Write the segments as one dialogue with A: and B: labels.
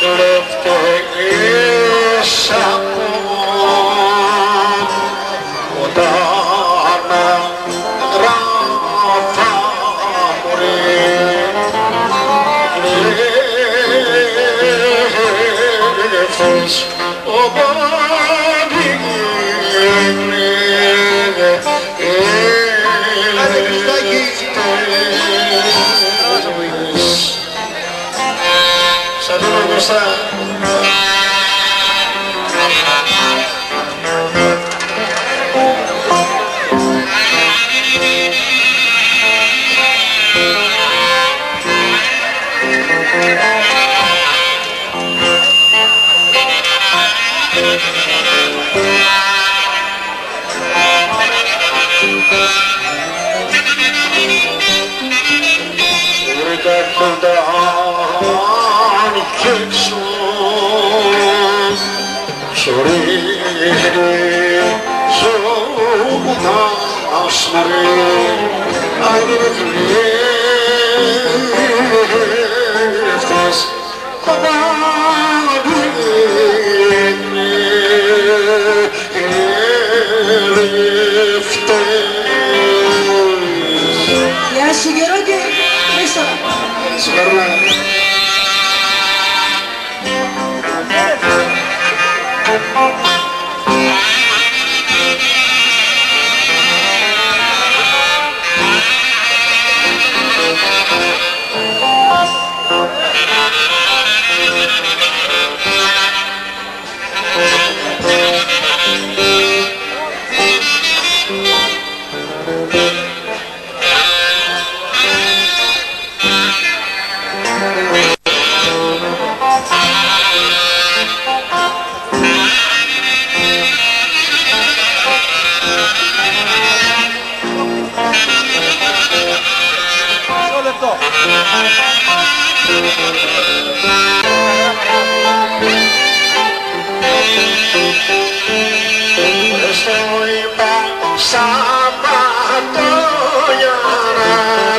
A: κλέφτες από όταν γράφα μωρέ κλέφτες οπότε Musa. Thank you. Σωρίνει ζωγουτάς μωρέ Άγινε κλέφτες Κλέφτες
B: Γεια σου Γερόντι, Χρήστο.
A: Συγχαρούμε. Sa patoya na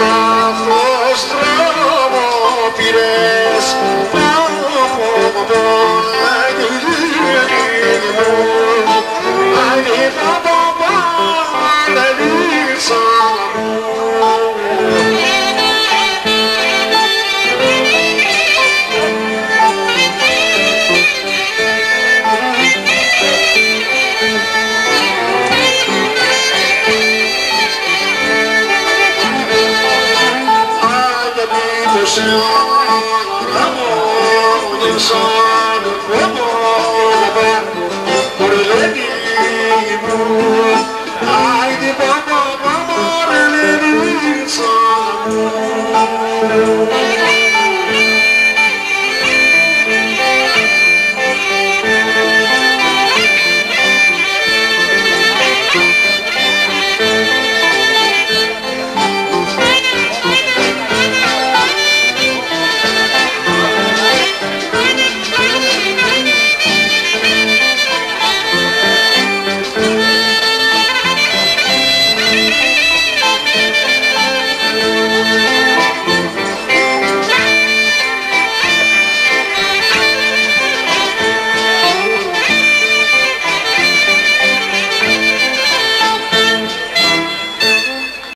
A: λάθος δρόμο πήρες Πω πω I'm sorry.